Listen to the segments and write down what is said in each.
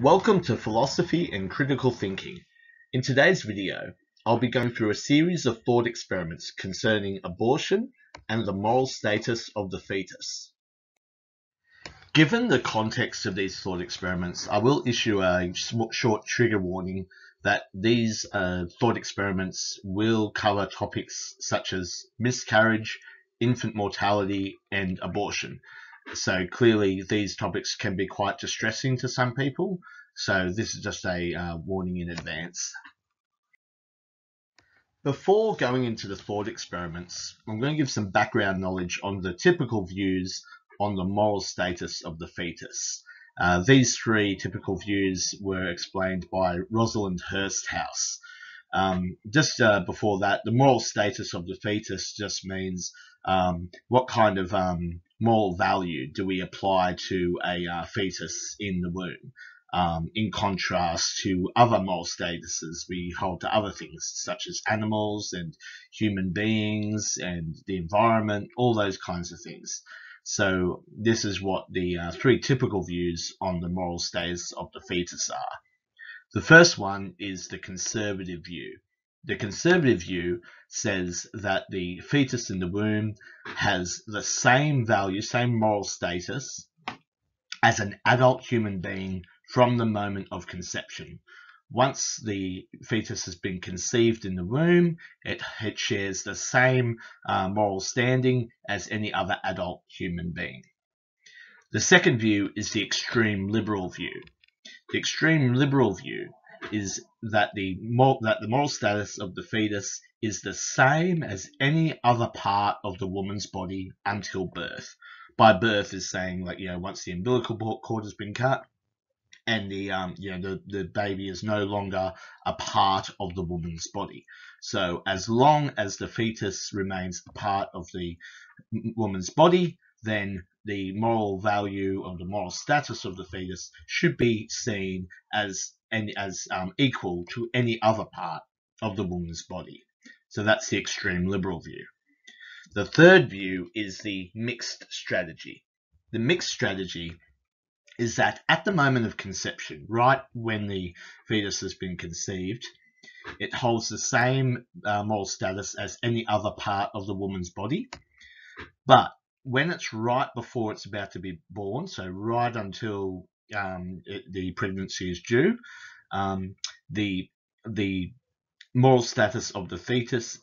Welcome to Philosophy and Critical Thinking. In today's video, I'll be going through a series of thought experiments concerning abortion and the moral status of the fetus. Given the context of these thought experiments, I will issue a short trigger warning that these uh, thought experiments will cover topics such as miscarriage, infant mortality, and abortion. So clearly, these topics can be quite distressing to some people. So this is just a uh, warning in advance. Before going into the thought experiments, I'm going to give some background knowledge on the typical views on the moral status of the fetus. Uh, these three typical views were explained by Rosalind Hursthouse. Um, just uh, before that, the moral status of the fetus just means um, what kind of um, moral value do we apply to a uh, fetus in the womb? Um, in contrast to other moral statuses we hold to other things, such as animals and human beings and the environment, all those kinds of things. So this is what the uh, three typical views on the moral status of the fetus are. The first one is the conservative view. The conservative view says that the fetus in the womb has the same value, same moral status as an adult human being from the moment of conception. Once the fetus has been conceived in the womb, it, it shares the same uh, moral standing as any other adult human being. The second view is the extreme liberal view. The extreme liberal view is that the that the moral status of the fetus is the same as any other part of the woman's body until birth. By birth is saying like you know once the umbilical cord has been cut and the um you know the, the baby is no longer a part of the woman's body. So as long as the fetus remains a part of the woman's body, then the moral value or the moral status of the fetus should be seen as and as um, equal to any other part of the woman's body. So that's the extreme liberal view. The third view is the mixed strategy. The mixed strategy is that at the moment of conception, right when the fetus has been conceived, it holds the same uh, moral status as any other part of the woman's body. But when it's right before it's about to be born, so right until um, the pregnancy is due, um, the the moral status of the fetus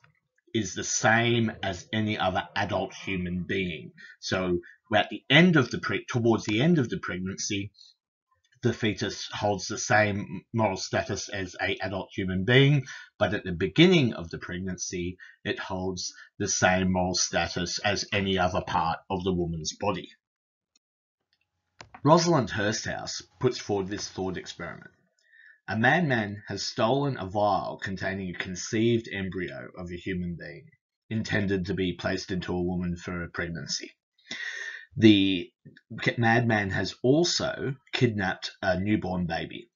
is the same as any other adult human being. So at the end of the pre- towards the end of the pregnancy, the fetus holds the same moral status as a adult human being, but at the beginning of the pregnancy, it holds the same moral status as any other part of the woman's body. Rosalind Hursthouse puts forward this thought experiment. A madman has stolen a vial containing a conceived embryo of a human being, intended to be placed into a woman for a pregnancy. The madman has also kidnapped a newborn baby.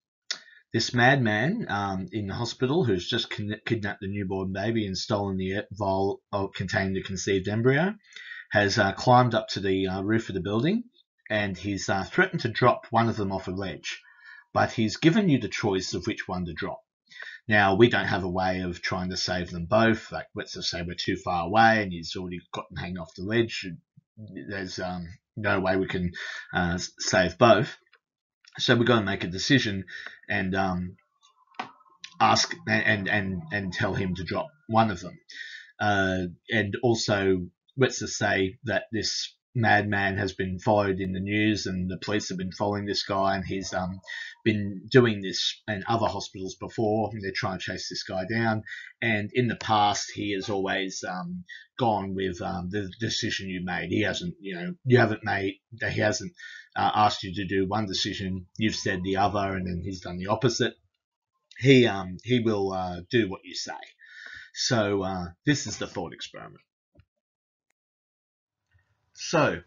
This madman um, in the hospital, who's just kidnapped the newborn baby and stolen the vial containing the conceived embryo, has uh, climbed up to the uh, roof of the building and he's uh, threatened to drop one of them off a ledge. But he's given you the choice of which one to drop. Now, we don't have a way of trying to save them both. Like, let's just say we're too far away and he's already gotten hanging off the ledge there's um, no way we can uh, save both. So we've got to make a decision and um, ask and, and and tell him to drop one of them. Uh, and also, let's just say that this madman has been followed in the news and the police have been following this guy and he's um, been doing this in other hospitals before. They're trying to chase this guy down. And in the past he has always um, gone with um, the decision you made. He hasn't you know you haven't made he hasn't uh, asked you to do one decision. You've said the other and then he's done the opposite. He um he will uh, do what you say. So uh, this is the thought experiment so,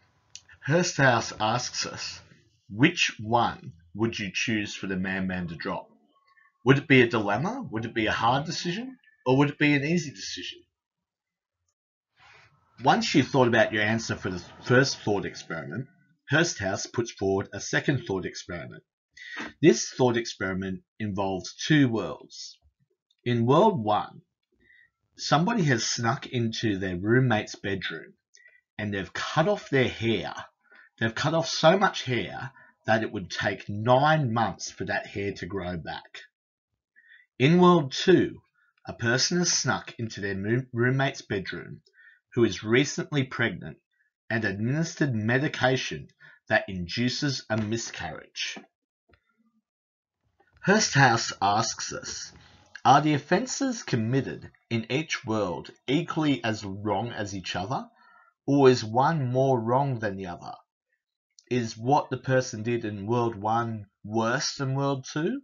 Hursthouse asks us, which one would you choose for the man-man to drop? Would it be a dilemma? Would it be a hard decision? Or would it be an easy decision? Once you've thought about your answer for the first thought experiment, Hursthouse puts forward a second thought experiment. This thought experiment involves two worlds. In world one, somebody has snuck into their roommate's bedroom and they've cut off their hair. They've cut off so much hair that it would take nine months for that hair to grow back. In world two, a person has snuck into their roommate's bedroom who is recently pregnant and administered medication that induces a miscarriage. Hursthouse asks us, are the offences committed in each world equally as wrong as each other, or is one more wrong than the other? Is what the person did in World 1 worse than World 2?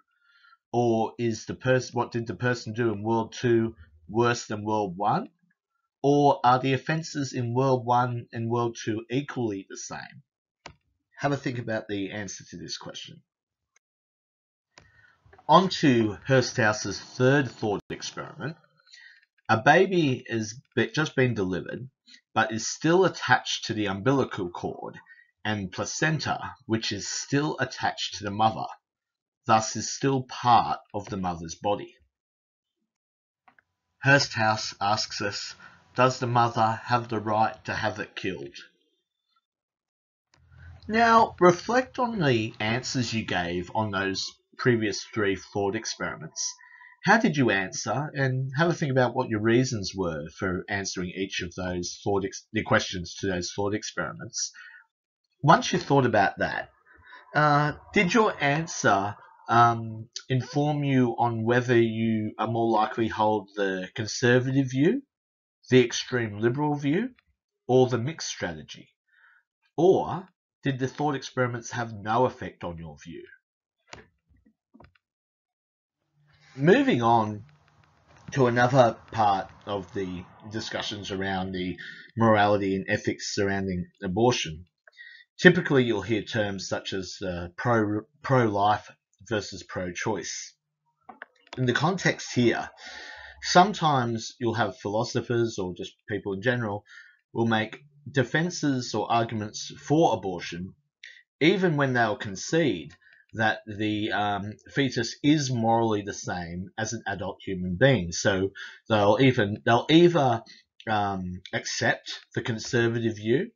Or is the person what did the person do in World 2 worse than World 1? Or are the offences in World 1 and World 2 equally the same? Have a think about the answer to this question. On to Hursthouse's third thought experiment. A baby has just been delivered, but is still attached to the umbilical cord and placenta, which is still attached to the mother, thus is still part of the mother's body. Hursthouse asks us, does the mother have the right to have it killed? Now, reflect on the answers you gave on those previous three thought experiments. How did you answer, and have a think about what your reasons were for answering each of those thought the questions to those thought experiments. Once you thought about that, uh, did your answer um, inform you on whether you are more likely hold the conservative view the extreme liberal view, or the mixed strategy? Or did the thought experiments have no effect on your view? Moving on to another part of the discussions around the morality and ethics surrounding abortion. Typically, you'll hear terms such as uh, pro pro life versus pro choice. In the context here, sometimes you'll have philosophers or just people in general will make defenses or arguments for abortion, even when they'll concede that the um, fetus is morally the same as an adult human being. So they'll even they'll either um, accept the conservative view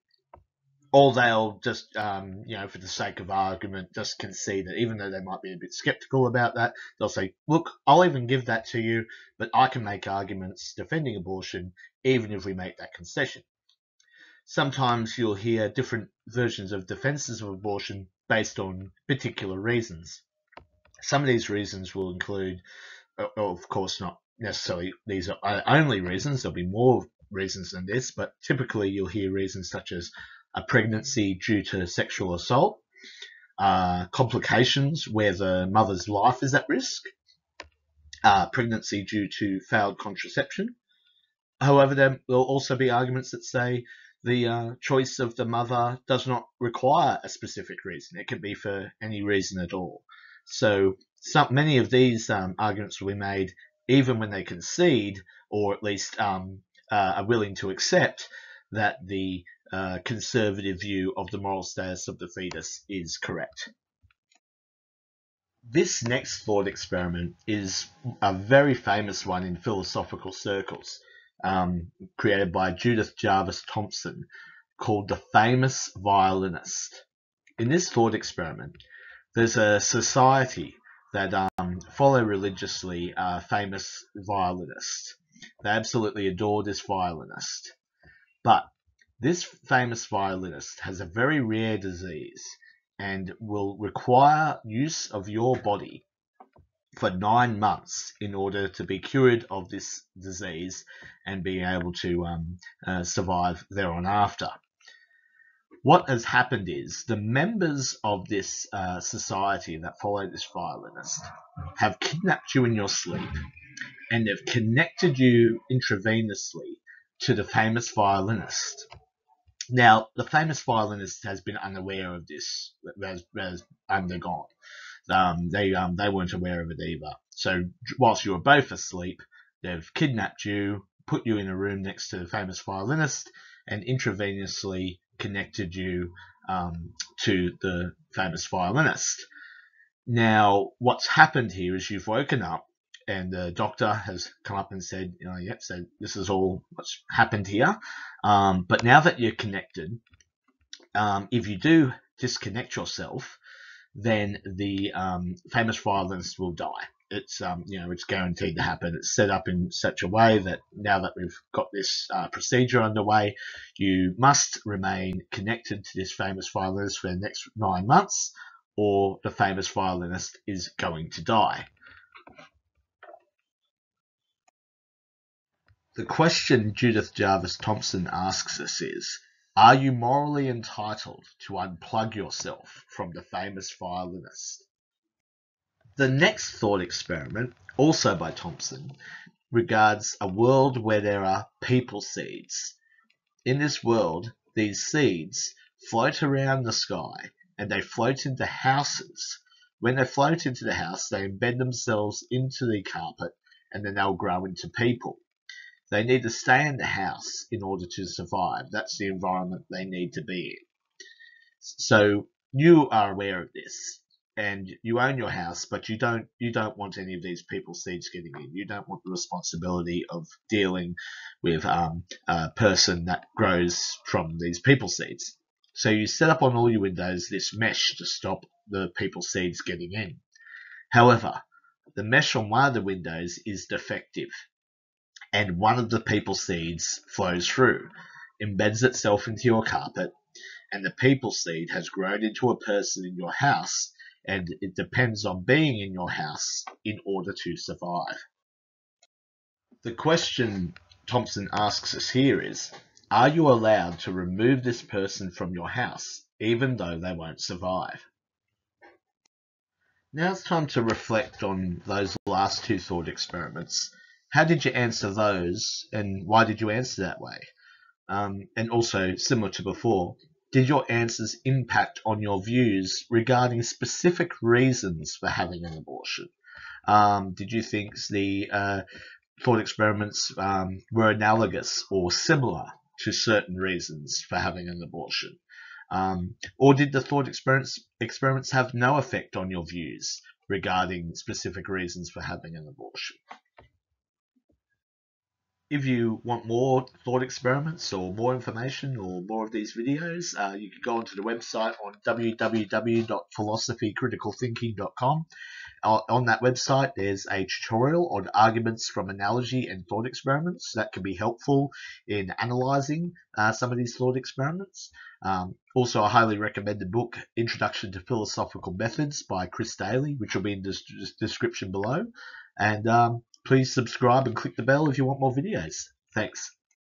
or they'll just, um, you know, for the sake of argument, just concede that even though they might be a bit skeptical about that, they'll say, look, I'll even give that to you, but I can make arguments defending abortion even if we make that concession. Sometimes you'll hear different versions of defenses of abortion based on particular reasons. Some of these reasons will include, of course, not necessarily these are only reasons, there'll be more reasons than this, but typically you'll hear reasons such as a pregnancy due to sexual assault, uh, complications where the mother's life is at risk, uh, pregnancy due to failed contraception. However, there will also be arguments that say the uh, choice of the mother does not require a specific reason. It can be for any reason at all. So some, many of these um, arguments will be made even when they concede, or at least um, uh, are willing to accept that the uh, conservative view of the moral status of the fetus is correct. This next thought experiment is a very famous one in philosophical circles, um, created by Judith Jarvis Thomson called The Famous Violinist. In this thought experiment, there's a society that um, follow religiously a famous violinist. They absolutely adore this violinist. But this famous violinist has a very rare disease and will require use of your body for nine months in order to be cured of this disease and be able to um, uh, survive thereafter. What has happened is the members of this uh, society that follow this violinist have kidnapped you in your sleep and have connected you intravenously to the famous violinist. Now, the famous violinist has been unaware of this, has, has undergone. Um, they um, they weren't aware of it either. So whilst you were both asleep, they've kidnapped you, put you in a room next to the famous violinist, and intravenously connected you um, to the famous violinist. Now, what's happened here is you've woken up and the doctor has come up and said, you know, yep, so this is all what's happened here. Um, but now that you're connected, um, if you do disconnect yourself, then the um, famous violinist will die. It's um, you know it's guaranteed to happen. It's set up in such a way that now that we've got this uh, procedure underway, you must remain connected to this famous violinist for the next nine months, or the famous violinist is going to die. The question Judith Jarvis Thomson asks us is Are you morally entitled to unplug yourself from the famous violinist? The next thought experiment, also by Thomson, regards a world where there are people seeds. In this world, these seeds float around the sky and they float into houses. When they float into the house, they embed themselves into the carpet and then they'll grow into people. They need to stay in the house in order to survive. That's the environment they need to be in. So you are aware of this and you own your house, but you don't you don't want any of these people seeds getting in. You don't want the responsibility of dealing with um, a person that grows from these people seeds. So you set up on all your windows this mesh to stop the people seeds getting in. However, the mesh on one of the windows is defective and one of the people seeds flows through, embeds itself into your carpet, and the people seed has grown into a person in your house, and it depends on being in your house in order to survive. The question Thomson asks us here is Are you allowed to remove this person from your house, even though they won't survive? Now it's time to reflect on those last two thought experiments how did you answer those, and why did you answer that way? Um, and also, similar to before, did your answers impact on your views regarding specific reasons for having an abortion? Um, did you think the uh, thought experiments um, were analogous or similar to certain reasons for having an abortion? Um, or did the thought experiments, experiments have no effect on your views regarding specific reasons for having an abortion? If you want more thought experiments or more information or more of these videos, uh, you can go onto the website on www.philosophycriticalthinking.com. Uh, on that website, there's a tutorial on arguments from analogy and thought experiments that can be helpful in analyzing uh, some of these thought experiments. Um, also, a highly recommended book, Introduction to Philosophical Methods by Chris Daly, which will be in the description below. And um, Please subscribe and click the bell if you want more videos. Thanks.